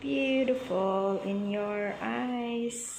beautiful in your eyes.